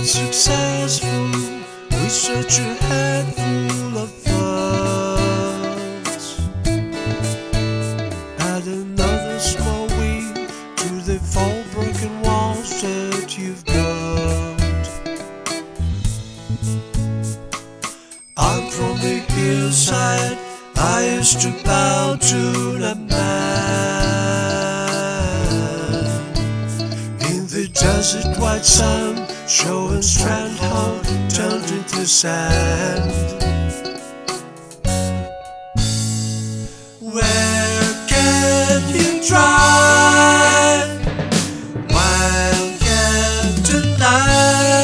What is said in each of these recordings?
successful with such a head full of funds. Add another small wing to the four broken walls that you've got. I'm from the hillside, I used to bow to the man. In the desert, white sun showing strand how turned into sand. Where can you drive? Wild cat tonight.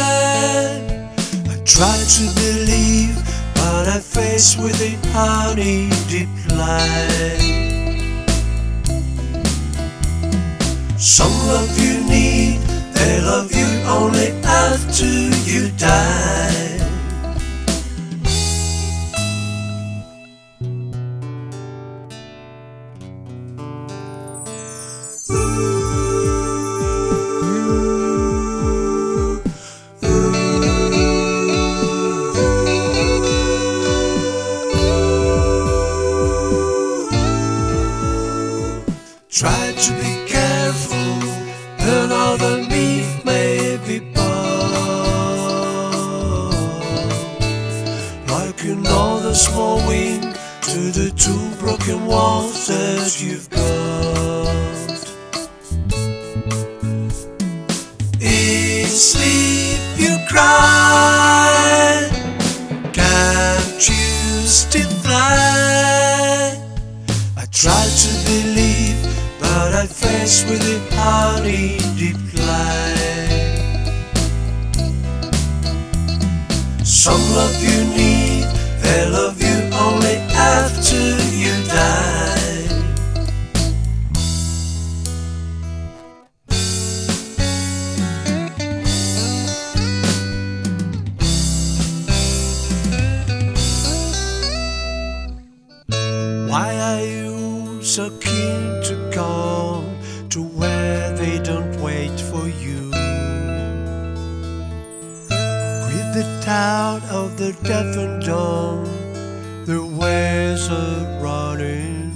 I try to believe, but I face with a honey deep lie. Some love you need, they love you only after you die. Try to be careful, another leaf Like another small wing to the two broken walls that you've got. In sleep you cry, can't you still fly? I try to believe, but I face with Some love you need, they love you only after you die. Why are you so keen to come Town of the deaf and dumb, the ways are running